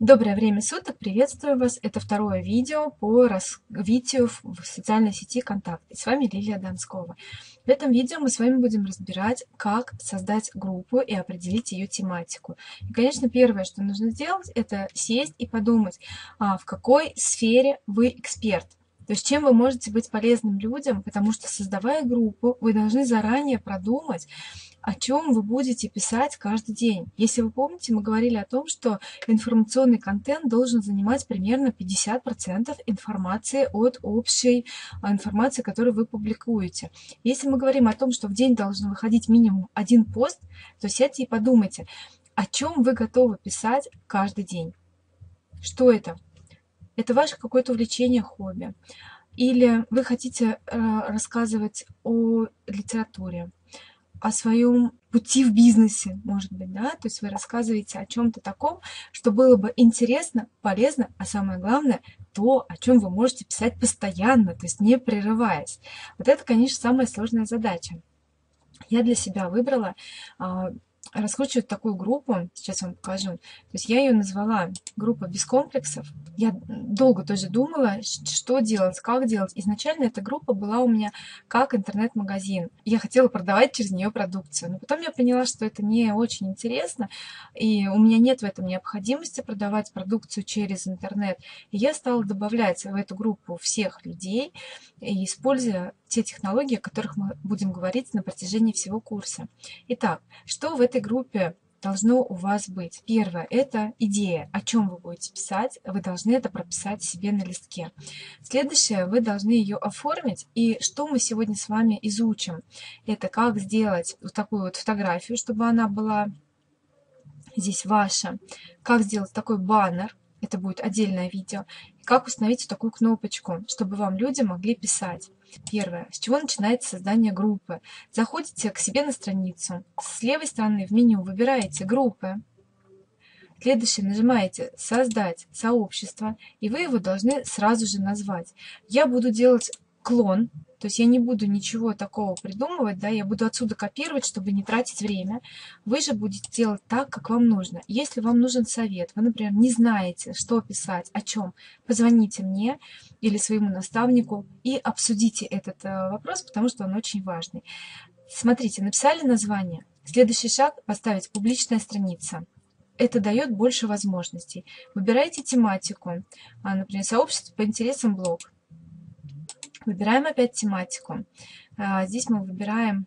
Доброе время суток, приветствую вас. Это второе видео по развитию в социальной сети ВКонтакте. С вами Лилия Донскова. В этом видео мы с вами будем разбирать, как создать группу и определить ее тематику. И, конечно, первое, что нужно сделать, это сесть и подумать, а в какой сфере вы эксперт. То есть чем вы можете быть полезным людям, потому что создавая группу, вы должны заранее продумать, о чем вы будете писать каждый день. Если вы помните, мы говорили о том, что информационный контент должен занимать примерно 50% информации от общей а, информации, которую вы публикуете. Если мы говорим о том, что в день должен выходить минимум один пост, то сядьте и подумайте, о чем вы готовы писать каждый день. Что это? Это ваше какое-то увлечение, хобби. Или вы хотите э, рассказывать о литературе, о своем пути в бизнесе, может быть, да, то есть вы рассказываете о чем-то таком, что было бы интересно, полезно, а самое главное, то, о чем вы можете писать постоянно, то есть не прерываясь. Вот это, конечно, самая сложная задача. Я для себя выбрала а, раскручивать такую группу, сейчас вам покажу. То есть я ее назвала группа без комплексов. Я долго тоже думала, что делать, как делать. Изначально эта группа была у меня как интернет-магазин. Я хотела продавать через нее продукцию. Но потом я поняла, что это не очень интересно, и у меня нет в этом необходимости продавать продукцию через интернет. И я стала добавлять в эту группу всех людей, используя те технологии, о которых мы будем говорить на протяжении всего курса. Итак, что в этой группе должно у вас быть? Первое – это идея, о чем вы будете писать. Вы должны это прописать себе на листке. Следующее – вы должны ее оформить. И что мы сегодня с вами изучим? Это как сделать вот такую вот фотографию, чтобы она была здесь ваша. Как сделать такой баннер, это будет отдельное видео. Как установить такую кнопочку, чтобы вам люди могли писать. Первое. С чего начинается создание группы? Заходите к себе на страницу. С левой стороны в меню выбираете группы. Следующее нажимаете «Создать сообщество», и вы его должны сразу же назвать. Я буду делать клон то есть я не буду ничего такого придумывать, да, я буду отсюда копировать, чтобы не тратить время. Вы же будете делать так, как вам нужно. Если вам нужен совет, вы, например, не знаете, что писать, о чем, позвоните мне или своему наставнику и обсудите этот э, вопрос, потому что он очень важный. Смотрите, написали название. Следующий шаг – поставить публичная страница это дает больше возможностей. Выбирайте тематику, а, например, сообщество по интересам блог. Выбираем опять тематику. А, здесь мы выбираем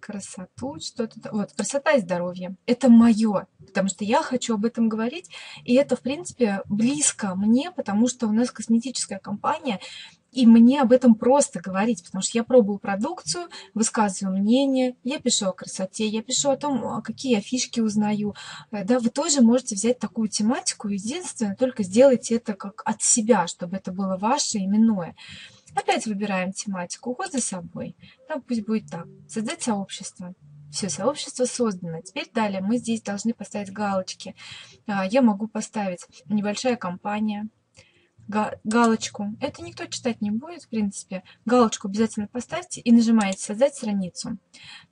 красоту, что-то... Вот, красота и здоровье. Это мое, потому что я хочу об этом говорить. И это, в принципе, близко мне, потому что у нас косметическая компания, и мне об этом просто говорить, потому что я пробую продукцию, высказываю мнение, я пишу о красоте, я пишу о том, а какие я фишки узнаю. Э, да, вы тоже можете взять такую тематику, единственное, только сделайте это как от себя, чтобы это было ваше именное. Опять выбираем тематику, уход за собой. Да, пусть будет так. Создать сообщество. Все, сообщество создано. Теперь далее мы здесь должны поставить галочки. А, я могу поставить небольшая компания, галочку. Это никто читать не будет, в принципе. Галочку обязательно поставьте и нажимаете «Создать страницу».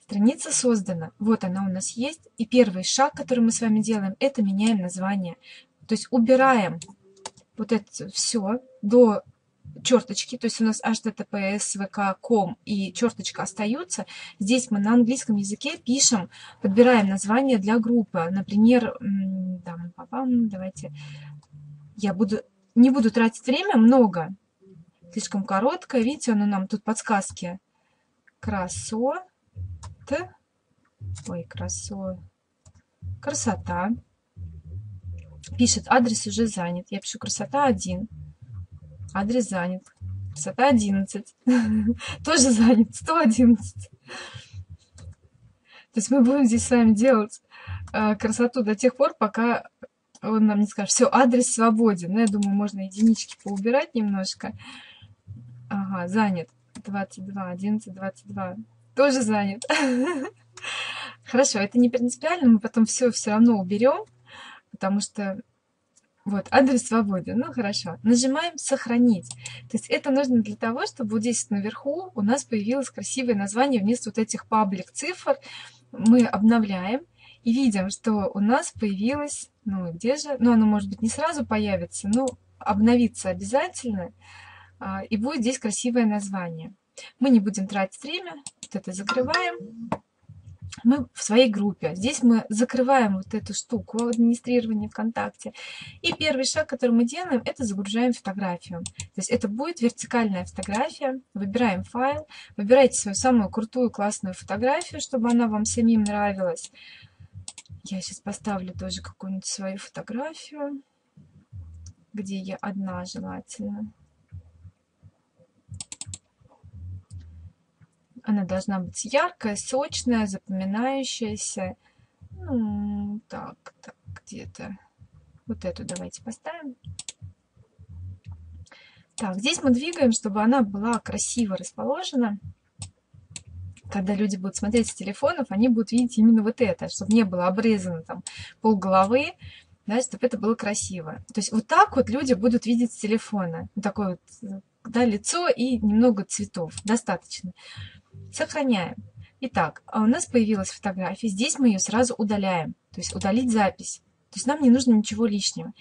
Страница создана. Вот она у нас есть. И первый шаг, который мы с вами делаем, это меняем название. То есть убираем вот это все до черточки, то есть у нас https, и черточка остаются. Здесь мы на английском языке пишем, подбираем название для группы. Например, там, давайте я буду не буду тратить время, много. Слишком короткое. Видите, оно нам тут подсказки. Красот. Ой, красо. Красота. Пишет, адрес уже занят. Я пишу красота 1. Адрес занят. Красота 11. Тоже занят. 111. То есть мы будем здесь с вами делать э, красоту до тех пор, пока он нам не скажет, все, адрес свободен. Ну, я думаю, можно единички поубирать немножко. Ага, занят. 22, 11, 22. Тоже занят. Хорошо, это не принципиально, мы потом все все равно уберем, потому что вот, адрес свободен. Ну, хорошо. Нажимаем «Сохранить». То есть это нужно для того, чтобы вот здесь наверху у нас появилось красивое название вместо вот этих паблик цифр. Мы обновляем и видим, что у нас появилось Ну, где же? Ну, оно, может быть, не сразу появится, но обновится обязательно. А, и будет здесь красивое название. Мы не будем тратить время. Вот это закрываем. Мы в своей группе. Здесь мы закрываем вот эту штуку администрирования ВКонтакте. И первый шаг, который мы делаем, это загружаем фотографию. То есть это будет вертикальная фотография. Выбираем файл. Выбирайте свою самую крутую, классную фотографию, чтобы она вам самим нравилась. Я сейчас поставлю тоже какую-нибудь свою фотографию, где я одна желательно. Она должна быть яркая, сочная, запоминающаяся. Ну, так, так, где-то. Вот эту давайте поставим. Так, здесь мы двигаем, чтобы она была красиво расположена. Когда люди будут смотреть с телефонов, они будут видеть именно вот это, чтобы не было обрезано там пол головы, да, чтобы это было красиво. То есть вот так вот люди будут видеть с телефона. Вот такое вот да, лицо и немного цветов. Достаточно. Сохраняем. Итак, а у нас появилась фотография. Здесь мы ее сразу удаляем. То есть удалить запись. То есть нам не нужно ничего лишнего.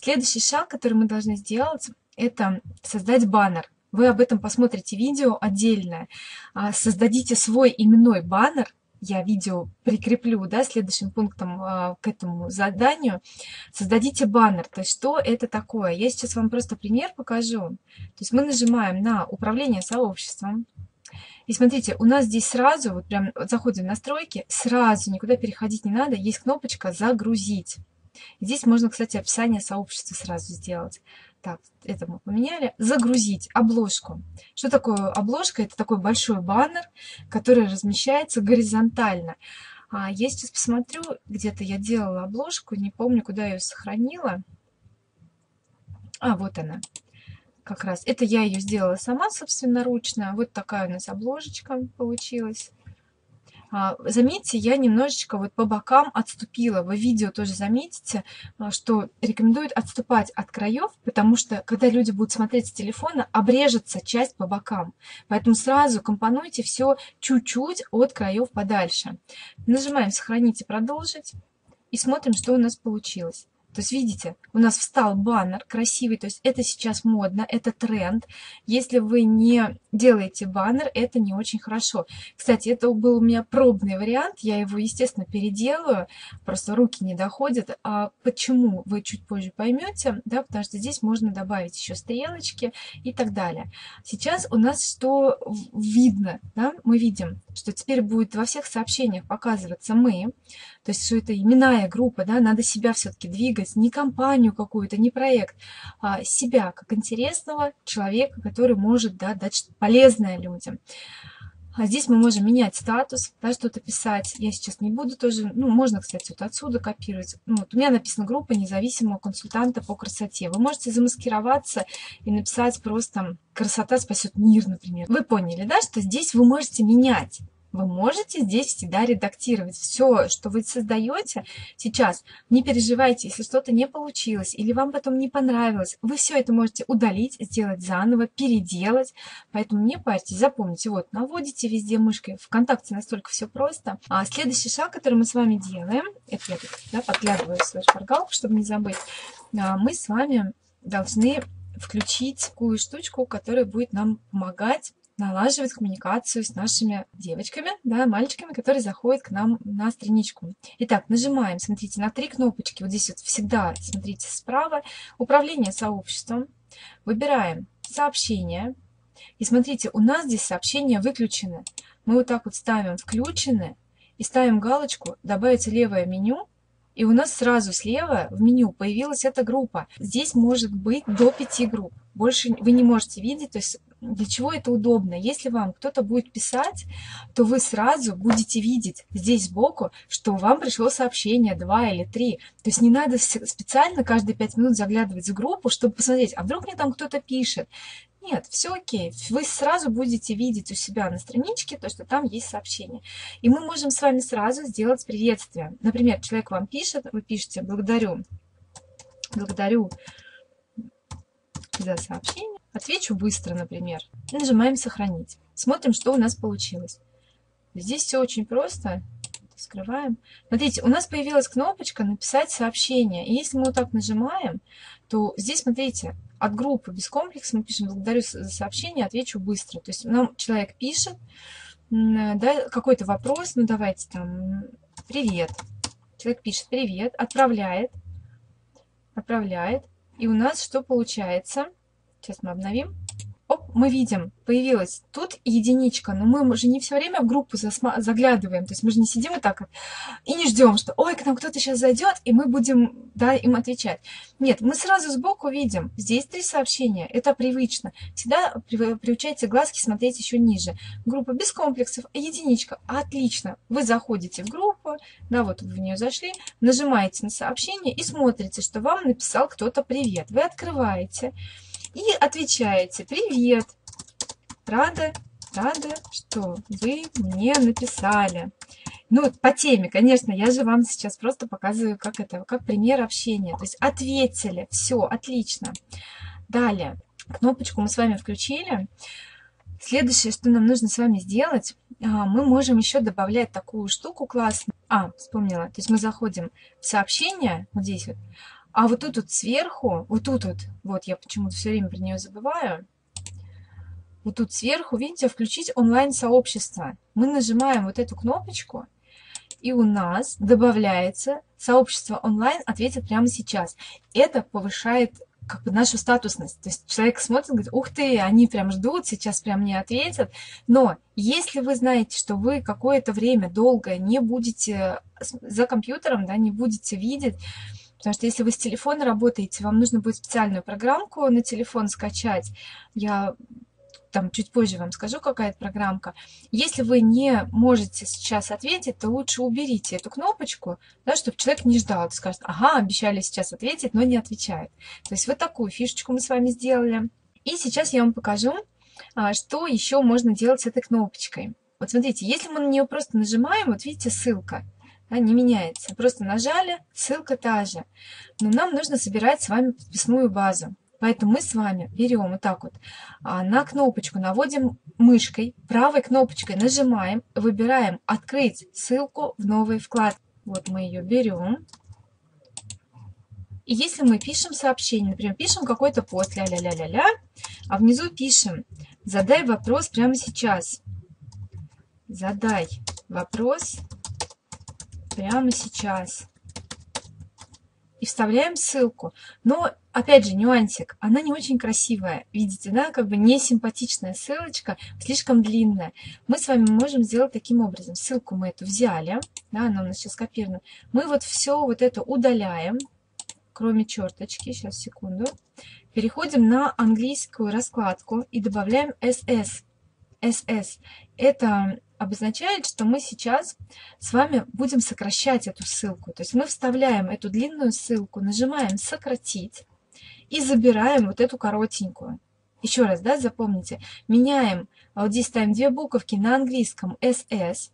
Следующий шаг, который мы должны сделать, это создать баннер. Вы об этом посмотрите видео отдельное. А, создадите свой именной баннер. Я видео прикреплю да, следующим пунктом а, к этому заданию. Создадите баннер. То есть что это такое? Я сейчас вам просто пример покажу. То есть мы нажимаем на управление сообществом. И смотрите, у нас здесь сразу, вот прям заходим в настройки, сразу никуда переходить не надо, есть кнопочка «Загрузить». Здесь можно, кстати, описание сообщества сразу сделать. Так, это мы поменяли. Загрузить обложку. Что такое обложка? Это такой большой баннер, который размещается горизонтально. А я сейчас посмотрю, где-то я делала обложку, не помню, куда ее сохранила. А, вот она как раз. Это я ее сделала сама собственноручно. Вот такая у нас обложечка получилась. А, заметьте, я немножечко вот по бокам отступила. Вы видео тоже заметите, а, что рекомендуют отступать от краев, потому что, когда люди будут смотреть с телефона, обрежется часть по бокам. Поэтому сразу компонуйте все чуть-чуть от краев подальше. Нажимаем «Сохранить и продолжить» и смотрим, что у нас получилось. То есть, видите, у нас встал баннер красивый, то есть это сейчас модно, это тренд. Если вы не делаете баннер, это не очень хорошо. Кстати, это был у меня пробный вариант, я его, естественно, переделаю, просто руки не доходят. А почему, вы чуть позже поймете, да, потому что здесь можно добавить еще стрелочки и так далее. Сейчас у нас что видно, да, мы видим, что теперь будет во всех сообщениях показываться мы, то есть что это именная группа, да, надо себя все-таки двигать, не компанию какую-то, не проект, а себя как интересного человека, который может да, дать что-то полезное людям. А здесь мы можем менять статус, да, что-то писать. Я сейчас не буду тоже, ну, можно, кстати, вот отсюда копировать. Ну, вот у меня написана группа независимого консультанта по красоте. Вы можете замаскироваться и написать просто «красота спасет мир», например. Вы поняли, да, что здесь вы можете менять. Вы можете здесь всегда редактировать все, что вы создаете сейчас. Не переживайте, если что-то не получилось или вам потом не понравилось. Вы все это можете удалить, сделать заново, переделать. Поэтому не парьтесь, запомните. Вот, наводите везде мышкой. Вконтакте настолько все просто. А следующий шаг, который мы с вами делаем, это я тут да, подглядываю свою шпаргалку, чтобы не забыть. А, мы с вами должны включить такую штучку, которая будет нам помогать налаживать коммуникацию с нашими девочками, да, мальчиками, которые заходят к нам на страничку. Итак, нажимаем, смотрите, на три кнопочки. Вот здесь вот всегда, смотрите, справа. Управление сообществом. Выбираем сообщения. И смотрите, у нас здесь сообщения выключены. Мы вот так вот ставим «включены» и ставим галочку «добавить левое меню», и у нас сразу слева в меню появилась эта группа. Здесь может быть до 5 групп. Больше вы не можете видеть, то есть для чего это удобно? Если вам кто-то будет писать, то вы сразу будете видеть здесь сбоку, что вам пришло сообщение 2 или 3. То есть не надо специально каждые 5 минут заглядывать в группу, чтобы посмотреть, а вдруг мне там кто-то пишет. Нет, все окей. Вы сразу будете видеть у себя на страничке то, что там есть сообщение. И мы можем с вами сразу сделать приветствие. Например, человек вам пишет, вы пишете «благодарю». Благодарю за сообщение. Отвечу быстро, например. Нажимаем «Сохранить». Смотрим, что у нас получилось. Здесь все очень просто. скрываем. Смотрите, у нас появилась кнопочка «Написать сообщение». И если мы вот так нажимаем, то здесь, смотрите, от группы без комплекса мы пишем «Благодарю за сообщение, отвечу быстро». То есть нам человек пишет да, какой-то вопрос, ну давайте там «Привет». Человек пишет «Привет», отправляет, отправляет. И у нас что получается? Сейчас мы обновим мы видим, появилась тут единичка, но мы же не все время в группу заглядываем, то есть мы же не сидим и так и не ждем, что ой, к нам кто-то сейчас зайдет, и мы будем да, им отвечать. Нет, мы сразу сбоку видим, здесь три сообщения, это привычно. Всегда приучайте глазки смотреть еще ниже. Группа без комплексов, единичка, отлично. Вы заходите в группу, да, вот вы в нее зашли, нажимаете на сообщение и смотрите, что вам написал кто-то привет. Вы открываете, и отвечаете «Привет! Рада, рада, что вы мне написали». Ну, по теме, конечно, я же вам сейчас просто показываю, как это, как пример общения. То есть ответили, все, отлично. Далее, кнопочку мы с вами включили. Следующее, что нам нужно с вами сделать, а, мы можем еще добавлять такую штуку классную. А, вспомнила. То есть мы заходим в сообщение, вот здесь вот, а вот тут вот сверху, вот тут вот, вот я почему-то все время про нее забываю, вот тут сверху, видите, включить онлайн-сообщество. Мы нажимаем вот эту кнопочку, и у нас добавляется сообщество онлайн ответит прямо сейчас. Это повышает как бы нашу статусность. То есть человек смотрит говорит, ух ты, они прям ждут, сейчас прям мне ответят. Но если вы знаете, что вы какое-то время долгое не будете за компьютером, да, не будете видеть, Потому что если вы с телефона работаете, вам нужно будет специальную программку на телефон скачать. Я там чуть позже вам скажу, какая это программка. Если вы не можете сейчас ответить, то лучше уберите эту кнопочку, да, чтобы человек не ждал. Скажет, ага, обещали сейчас ответить, но не отвечает. То есть вот такую фишечку мы с вами сделали. И сейчас я вам покажу, а, что еще можно делать с этой кнопочкой. Вот смотрите, если мы на нее просто нажимаем, вот видите, ссылка – не меняется. Просто нажали, ссылка та же. Но нам нужно собирать с вами подписную базу. Поэтому мы с вами берем вот так вот а, на кнопочку, наводим мышкой, правой кнопочкой нажимаем, выбираем «Открыть ссылку в новой вкладке». Вот мы ее берем. И если мы пишем сообщение, например, пишем какой-то пост, ля-ля-ля-ля-ля, а внизу пишем «Задай вопрос прямо сейчас». Задай вопрос прямо сейчас. И вставляем ссылку. Но, опять же, нюансик. Она не очень красивая. Видите, да? Как бы не симпатичная ссылочка, слишком длинная. Мы с вами можем сделать таким образом. Ссылку мы эту взяли. Да, она у нас сейчас копирована. Мы вот все вот это удаляем, кроме черточки. Сейчас, секунду. Переходим на английскую раскладку и добавляем SS. SS. Это обозначает, что мы сейчас с вами будем сокращать эту ссылку. То есть мы вставляем эту длинную ссылку, нажимаем «Сократить» и забираем вот эту коротенькую. Еще раз, да, запомните, меняем, вот здесь ставим две буковки на английском SS,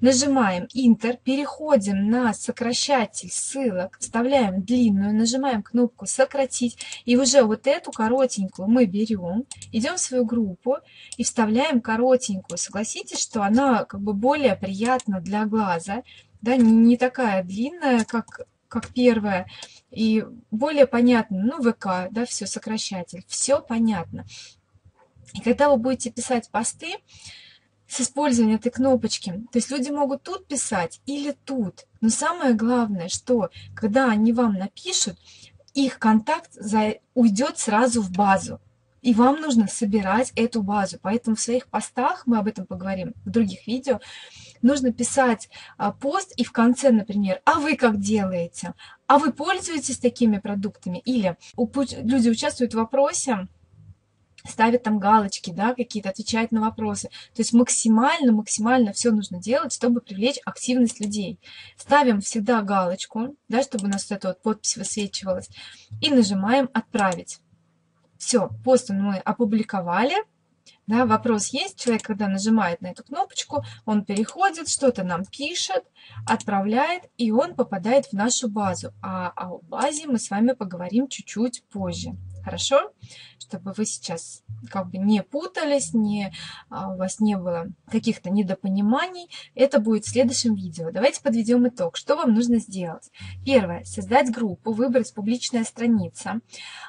Нажимаем Enter, переходим на сокращатель ссылок, вставляем длинную, нажимаем кнопку «Сократить». И уже вот эту коротенькую мы берем, идем в свою группу и вставляем коротенькую. Согласитесь, что она как бы более приятна для глаза, да, не, не такая длинная, как, как первая, и более понятно, ну, ВК, да, все, сокращатель, все понятно. И когда вы будете писать посты, с использованием этой кнопочки. То есть люди могут тут писать или тут. Но самое главное, что когда они вам напишут, их контакт за... уйдет сразу в базу. И вам нужно собирать эту базу. Поэтому в своих постах, мы об этом поговорим в других видео, нужно писать а, пост и в конце, например, а вы как делаете? А вы пользуетесь такими продуктами? Или люди участвуют в вопросе, ставит там галочки, да, какие-то, отвечает на вопросы. То есть максимально, максимально все нужно делать, чтобы привлечь активность людей. Ставим всегда галочку, да, чтобы у нас вот эта вот подпись высвечивалась, и нажимаем «Отправить». Все, пост мы опубликовали, Да, вопрос есть, человек, когда нажимает на эту кнопочку, он переходит, что-то нам пишет, отправляет, и он попадает в нашу базу. А о базе мы с вами поговорим чуть-чуть позже. Хорошо? Чтобы вы сейчас как бы не путались, не, а, у вас не было каких-то недопониманий. Это будет в следующем видео. Давайте подведем итог. Что вам нужно сделать? Первое. Создать группу, выбрать публичная страница.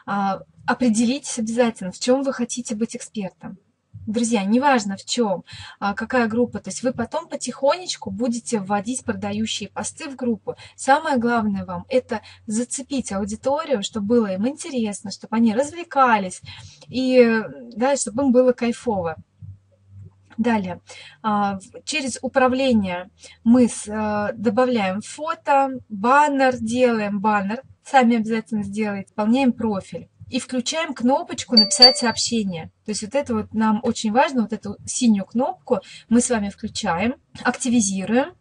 А, определитесь обязательно, в чем вы хотите быть экспертом. Друзья, неважно в чем, а, какая группа, то есть вы потом потихонечку будете вводить продающие посты в группу. Самое главное вам это зацепить аудиторию, чтобы было им интересно, чтобы они развлекались и да, чтобы им было кайфово. Далее, а, через управление мы а, добавляем фото, баннер, делаем баннер, сами обязательно сделайте, выполняем профиль и включаем кнопочку «Написать сообщение». То есть вот это вот нам очень важно, вот эту синюю кнопку мы с вами включаем, активизируем,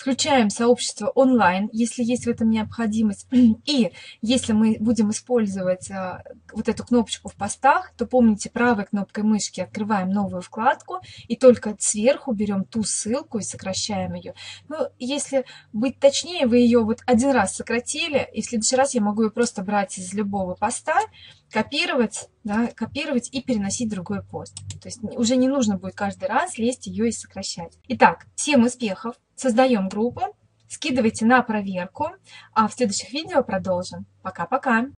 включаем сообщество онлайн, если есть в этом необходимость. И если мы будем использовать а, вот эту кнопочку в постах, то помните, правой кнопкой мышки открываем новую вкладку и только сверху берем ту ссылку и сокращаем ее. Ну, если быть точнее, вы ее вот один раз сократили, и в следующий раз я могу ее просто брать из любого поста, копировать, да, копировать и переносить в другой пост. То есть уже не нужно будет каждый раз лезть ее и сокращать. Итак, всем успехов! Создаем группу, скидывайте на проверку, а в следующих видео продолжим. Пока-пока!